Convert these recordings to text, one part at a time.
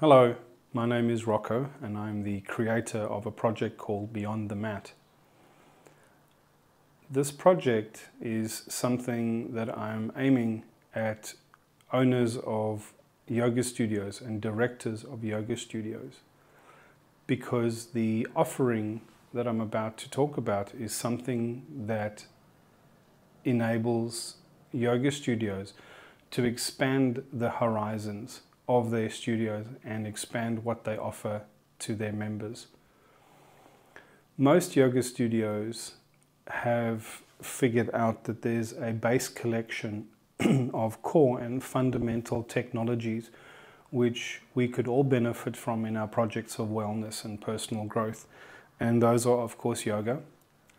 Hello, my name is Rocco and I'm the creator of a project called Beyond the Mat. This project is something that I'm aiming at owners of yoga studios and directors of yoga studios because the offering that I'm about to talk about is something that enables yoga studios to expand the horizons of their studios and expand what they offer to their members. Most yoga studios have figured out that there's a base collection of core and fundamental technologies which we could all benefit from in our projects of wellness and personal growth. And those are, of course, yoga,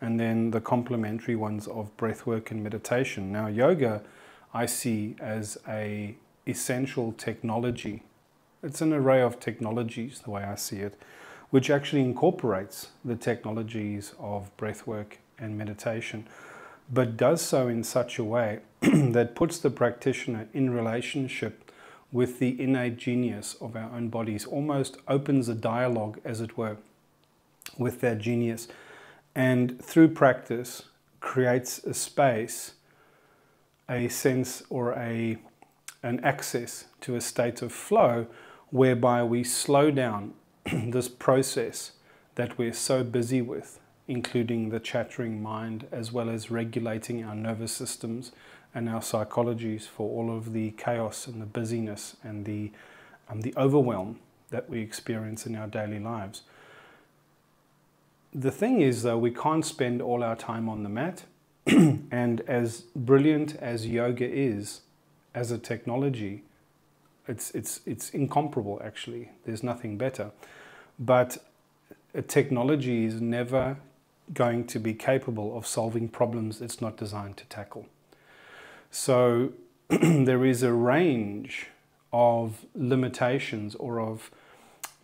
and then the complementary ones of breathwork and meditation. Now, yoga I see as a essential technology. It's an array of technologies, the way I see it, which actually incorporates the technologies of breathwork and meditation, but does so in such a way that puts the practitioner in relationship with the innate genius of our own bodies, almost opens a dialogue, as it were, with that genius, and through practice creates a space, a sense, or a an access to a state of flow whereby we slow down this process that we're so busy with, including the chattering mind, as well as regulating our nervous systems and our psychologies for all of the chaos and the busyness and the, um, the overwhelm that we experience in our daily lives. The thing is, though, we can't spend all our time on the mat. and as brilliant as yoga is, as a technology, it's, it's, it's incomparable actually. There's nothing better. But a technology is never going to be capable of solving problems it's not designed to tackle. So there is a range of limitations or of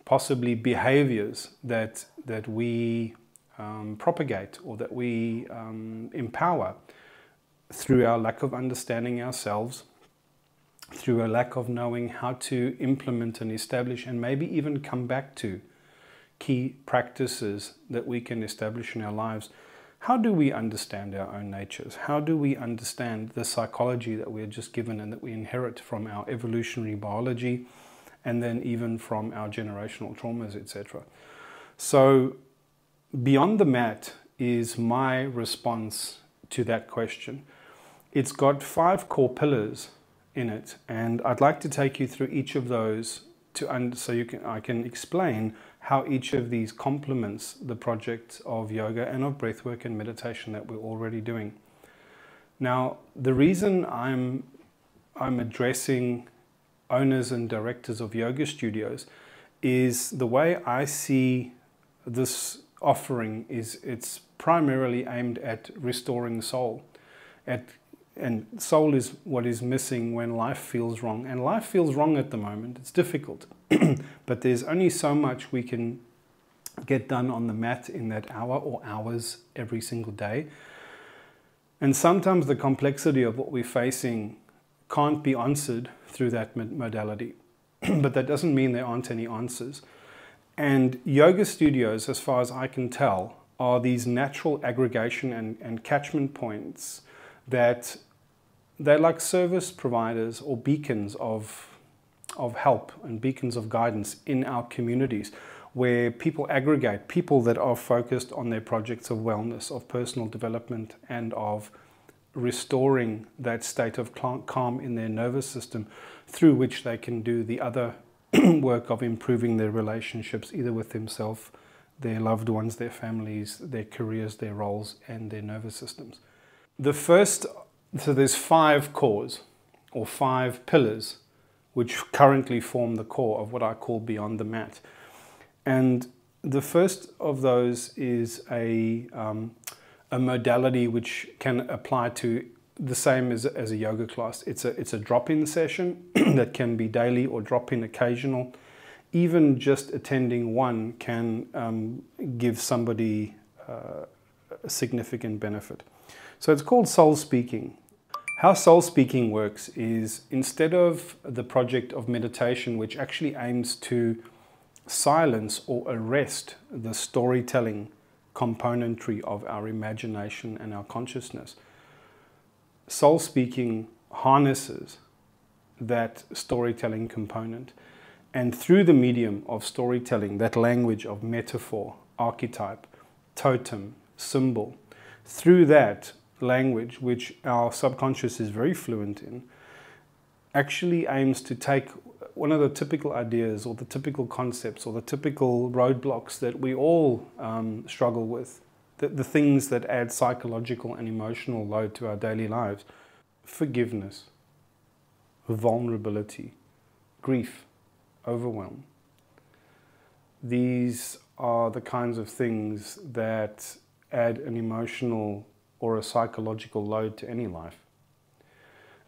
possibly behaviors that, that we um, propagate or that we um, empower through our lack of understanding ourselves through a lack of knowing how to implement and establish and maybe even come back to key practices that we can establish in our lives. How do we understand our own natures? How do we understand the psychology that we're just given and that we inherit from our evolutionary biology and then even from our generational traumas, etc.? So, beyond the mat is my response to that question. It's got five core pillars in it. And I'd like to take you through each of those to and so you can I can explain how each of these complements the project of yoga and of breathwork and meditation that we're already doing. Now, the reason I'm I'm addressing owners and directors of yoga studios is the way I see this offering is it's primarily aimed at restoring soul, at and soul is what is missing when life feels wrong. And life feels wrong at the moment. It's difficult. but there's only so much we can get done on the mat in that hour or hours every single day. And sometimes the complexity of what we're facing can't be answered through that modality. but that doesn't mean there aren't any answers. And yoga studios, as far as I can tell, are these natural aggregation and, and catchment points that they're like service providers or beacons of, of help and beacons of guidance in our communities where people aggregate, people that are focused on their projects of wellness, of personal development, and of restoring that state of calm in their nervous system through which they can do the other work of improving their relationships, either with themselves, their loved ones, their families, their careers, their roles, and their nervous systems. The first so there's five cores or five pillars which currently form the core of what I call Beyond the Mat. And the first of those is a, um, a modality which can apply to the same as, as a yoga class. It's a, it's a drop-in session that can be daily or drop-in occasional. Even just attending one can um, give somebody uh, a significant benefit. So it's called soul speaking. How soul speaking works is instead of the project of meditation, which actually aims to silence or arrest the storytelling componentry of our imagination and our consciousness, soul speaking harnesses that storytelling component. And through the medium of storytelling, that language of metaphor, archetype, totem, symbol, through that, language, which our subconscious is very fluent in, actually aims to take one of the typical ideas or the typical concepts or the typical roadblocks that we all um, struggle with, the, the things that add psychological and emotional load to our daily lives forgiveness, vulnerability, grief, overwhelm. These are the kinds of things that add an emotional or a psychological load to any life.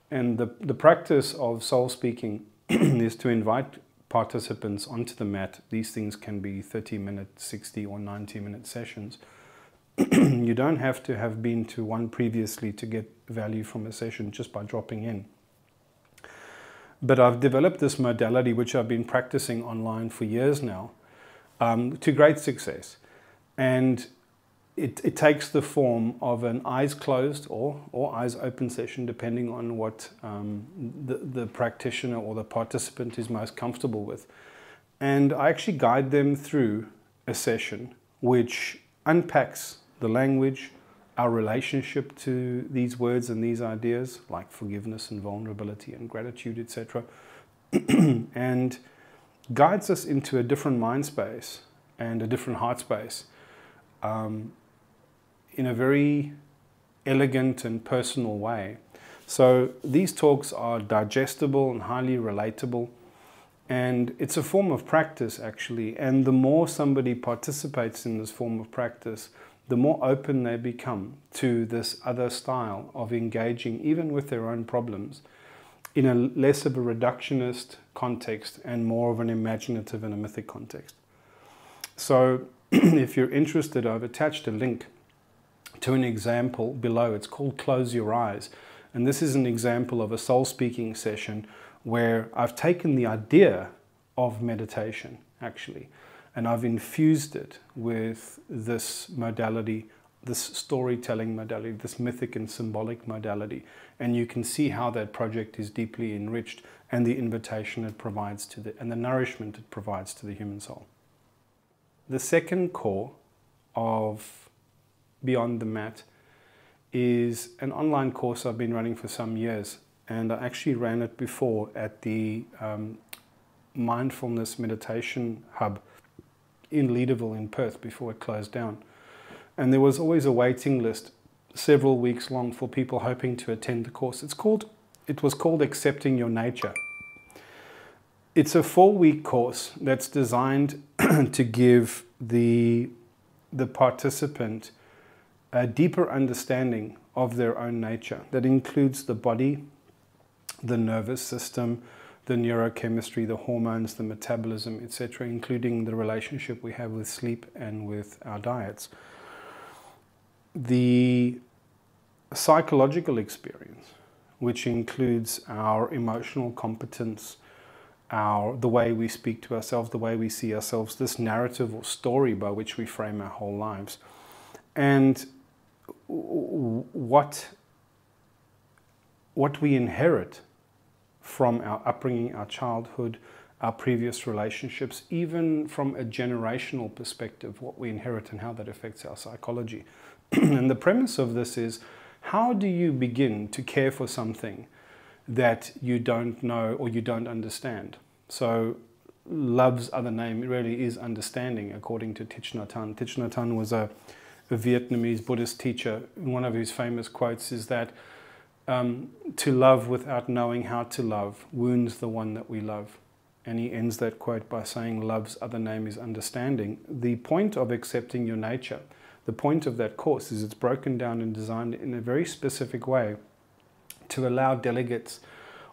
And the, the practice of soul speaking is to invite participants onto the mat. These things can be 30 minute, 60 or 90 minute sessions. you don't have to have been to one previously to get value from a session just by dropping in. But I've developed this modality which I've been practicing online for years now um, to great success. And it, it takes the form of an eyes closed or, or eyes open session, depending on what um, the, the practitioner or the participant is most comfortable with. And I actually guide them through a session which unpacks the language, our relationship to these words and these ideas, like forgiveness and vulnerability and gratitude, etc., and guides us into a different mind space and a different heart space. Um, in a very elegant and personal way. So these talks are digestible and highly relatable. And it's a form of practice, actually. And the more somebody participates in this form of practice, the more open they become to this other style of engaging, even with their own problems, in a less of a reductionist context and more of an imaginative and a mythic context. So, if you're interested, I've attached a link to an example below. It's called Close Your Eyes. And this is an example of a soul speaking session where I've taken the idea of meditation, actually, and I've infused it with this modality, this storytelling modality, this mythic and symbolic modality. And you can see how that project is deeply enriched and the invitation it provides to the, and the nourishment it provides to the human soul. The second core of Beyond the Mat is an online course I've been running for some years. And I actually ran it before at the um, Mindfulness Meditation Hub in Leederville in Perth before it closed down. And there was always a waiting list several weeks long for people hoping to attend the course. It's called, it was called Accepting Your Nature. It's a four week course that's designed to give the, the participant a deeper understanding of their own nature that includes the body, the nervous system, the neurochemistry, the hormones, the metabolism, etc., including the relationship we have with sleep and with our diets. The psychological experience, which includes our emotional competence, our the way we speak to ourselves, the way we see ourselves, this narrative or story by which we frame our whole lives. And what what we inherit from our upbringing, our childhood, our previous relationships, even from a generational perspective, what we inherit and how that affects our psychology. and the premise of this is how do you begin to care for something that you don't know or you don't understand? So, love's other name really is understanding, according to Thich Nhat was a a Vietnamese Buddhist teacher, one of his famous quotes is that um, to love without knowing how to love wounds the one that we love. And he ends that quote by saying, Love's other name is understanding. The point of accepting your nature, the point of that course is it's broken down and designed in a very specific way to allow delegates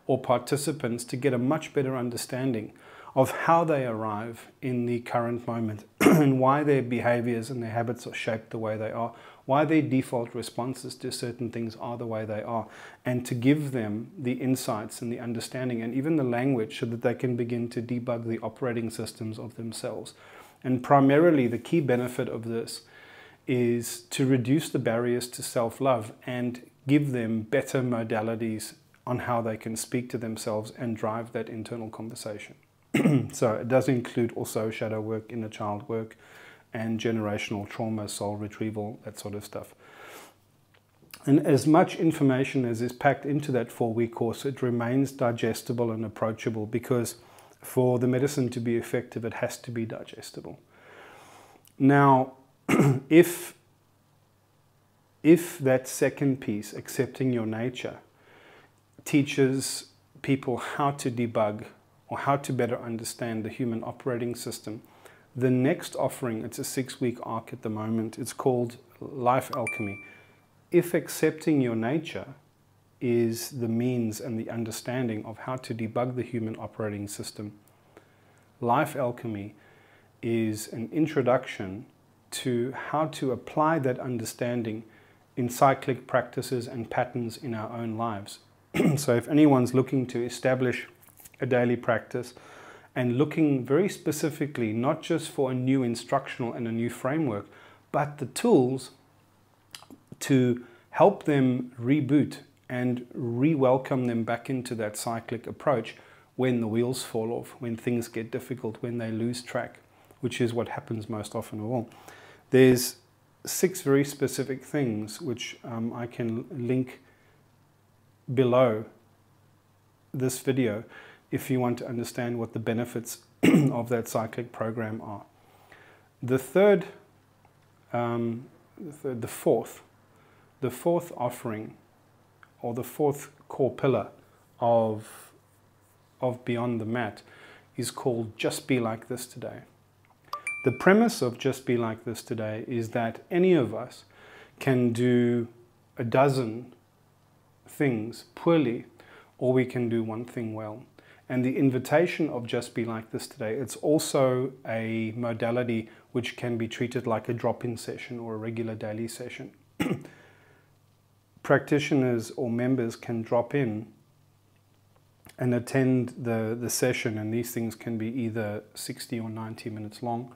or participants to get a much better understanding of how they arrive in the current moment and why their behaviors and their habits are shaped the way they are, why their default responses to certain things are the way they are, and to give them the insights and the understanding and even the language so that they can begin to debug the operating systems of themselves. And primarily, the key benefit of this is to reduce the barriers to self love and give them better modalities on how they can speak to themselves and drive that internal conversation. so it does include also shadow work, inner child work, and generational trauma, soul retrieval, that sort of stuff. And as much information as is packed into that four week course, it remains digestible and approachable because for the medicine to be effective, it has to be digestible. Now, if if that second piece, accepting your nature, teaches people how to debug or how to better understand the human operating system, the next offering, it's a six week arc at the moment, it's called Life Alchemy. If accepting your nature is the means and the understanding of how to debug the human operating system, Life Alchemy is an introduction to how to apply that understanding in cyclic practices and patterns in our own lives. so, if anyone's looking to establish a daily practice and looking very specifically not just for a new instructional and a new framework, but the tools to help them reboot and re welcome them back into that cyclic approach when the wheels fall off, when things get difficult, when they lose track, which is what happens most often of all. There's six very specific things which um, I can link below this video if you want to understand what the benefits of that cyclic program are. The third, um, the, fourth, the fourth offering or the fourth core pillar of, of Beyond the Mat is called Just Be Like This Today. The premise of Just Be Like This today is that any of us can do a dozen things poorly, or we can do one thing well. And the invitation of Just Be Like This today, it's also a modality which can be treated like a drop in session or a regular daily session. Practitioners or members can drop in and attend the, the session, and these things can be either 60 or 90 minutes long.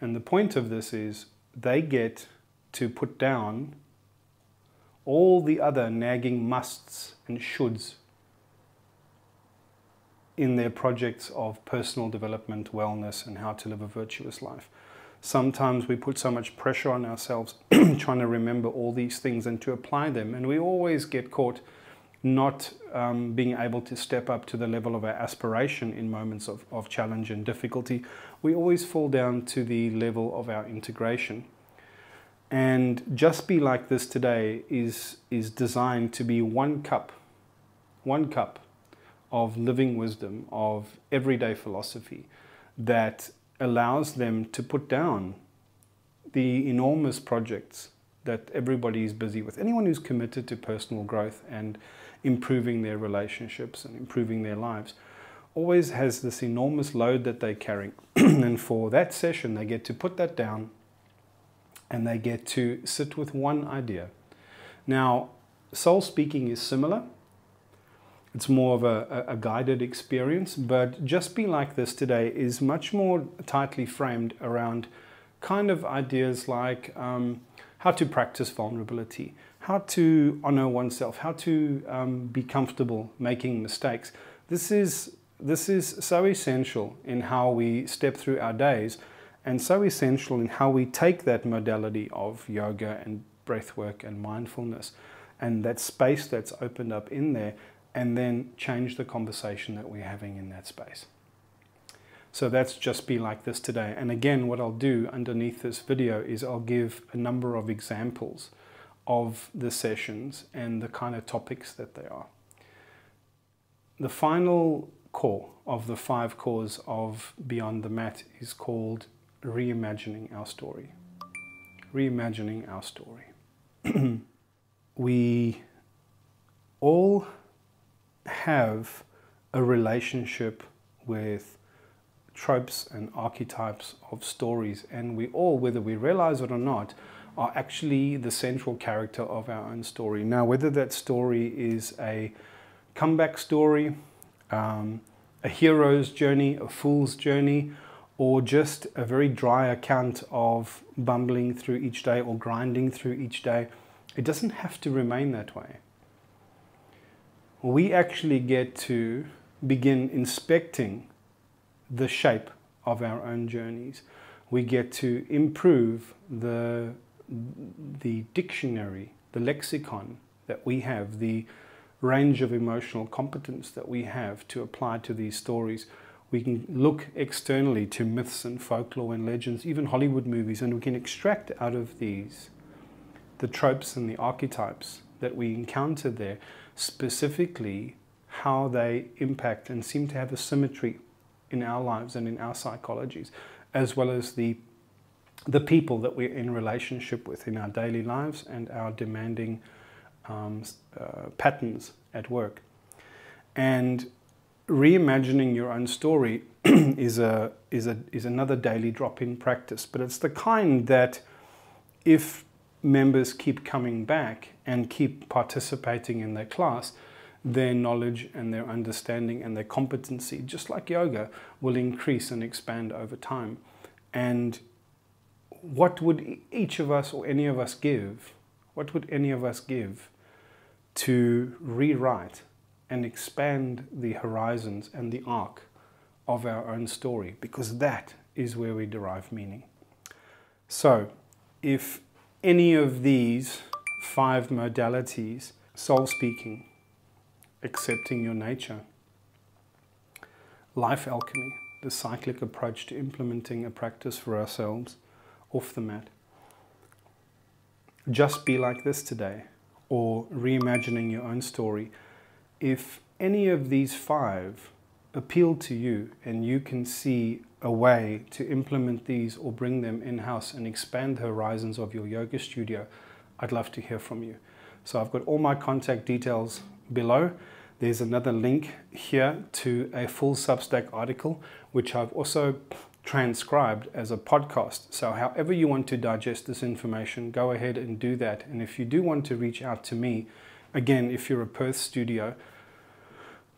And the point of this is they get to put down all the other nagging musts and shoulds in their projects of personal development, wellness, and how to live a virtuous life. Sometimes we put so much pressure on ourselves trying to remember all these things and to apply them, and we always get caught not um, being able to step up to the level of our aspiration in moments of, of challenge and difficulty, we always fall down to the level of our integration. And just be like this today is, is designed to be one cup, one cup of living wisdom, of everyday philosophy that allows them to put down the enormous projects that everybody is busy with. Anyone who's committed to personal growth and improving their relationships and improving their lives always has this enormous load that they're carrying. and for that session, they get to put that down and they get to sit with one idea. Now, soul speaking is similar. It's more of a, a, guided experience, but just be like this today is much more tightly framed around kind of ideas like um, how to practice vulnerability, how to honor oneself, how to um, be comfortable making mistakes. This is, this is so essential in how we step through our days and so essential in how we take that modality of yoga and breath work and mindfulness and that space that's opened up in there and then change the conversation that we're having in that space. So that's just be like this today. And again, what I'll do underneath this video is I'll give a number of examples of the sessions and the kind of topics that they are. The final core of the five cores of Beyond the Mat is called Reimagining Our Story. Reimagining Our Story. we all have a relationship with tropes and archetypes of stories. And we all, whether we realize it or not, are actually the central character of our own story. Now, whether that story is a comeback story, um, a hero's journey, a fool's journey, or just a very dry account of bumbling through each day or grinding through each day, it doesn't have to remain that way. We actually get to begin inspecting the shape of our own journeys. We get to improve the, the dictionary, the lexicon that we have, the range of emotional competence that we have to apply to these stories. We can look externally to myths and folklore and legends, even Hollywood movies, and we can extract out of these the tropes and the archetypes that we encounter there, specifically how they impact and seem to have a symmetry in our lives and in our psychologies, as well as the the people that we're in relationship with in our daily lives and our demanding um, uh, patterns at work. And reimagining your own story is a is a is another daily drop-in practice, but it's the kind that if members keep coming back and keep participating in their class, their knowledge and their understanding and their competency, just like yoga, will increase and expand over time. And what would each of us or any of us give? What would any of us give to rewrite and expand the horizons and the arc of our own story? Because that is where we derive meaning. So, if any of these five modalities, soul speaking, accepting your nature. Life alchemy, the cyclic approach to implementing a practice for ourselves off the mat. Just be like this today, or reimagining your own story. If any of these five appeal to you and you can see a way to implement these or bring them in-house and expand the horizons of your yoga studio, I'd love to hear from you. So I've got all my contact details below. There's another link here to a full Substack article, which I've also transcribed as a podcast. So however you want to digest this information, go ahead and do that. And if you do want to reach out to me, again, if you're a Perth studio,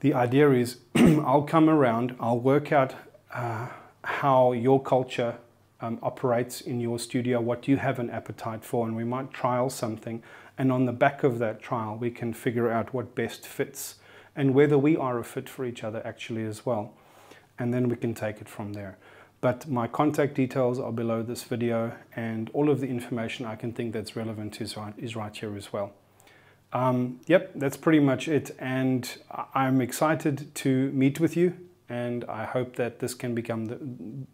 the idea is I'll come around, I'll work out uh, how your culture um, operates in your studio, what you have an appetite for, and we might trial something. And on the back of that trial, we can figure out what best fits and whether we are a fit for each other actually as well. And then we can take it from there. But my contact details are below this video and all of the information I can think that's relevant is right, is right here as well. Um, yep, that's pretty much it. And I'm excited to meet with you and I hope that this can become the,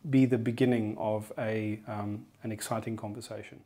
be the beginning of a, um, an exciting conversation.